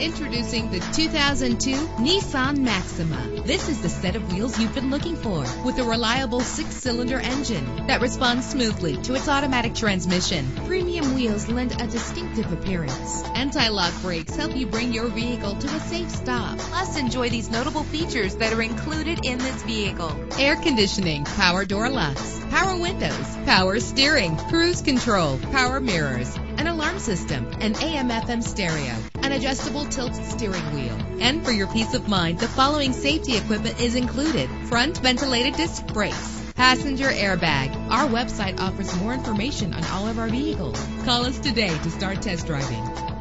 Introducing the 2002 Nissan Maxima. This is the set of wheels you've been looking for with a reliable six-cylinder engine that responds smoothly to its automatic transmission. Premium wheels lend a distinctive appearance. Anti-lock brakes help you bring your vehicle to a safe stop. Plus, enjoy these notable features that are included in this vehicle. Air conditioning, power door locks, power windows, power steering, cruise control, power mirrors, an alarm system, an AM FM stereo, an adjustable tilt steering wheel. And for your peace of mind, the following safety equipment is included. Front ventilated disc brakes, passenger airbag. Our website offers more information on all of our vehicles. Call us today to start test driving.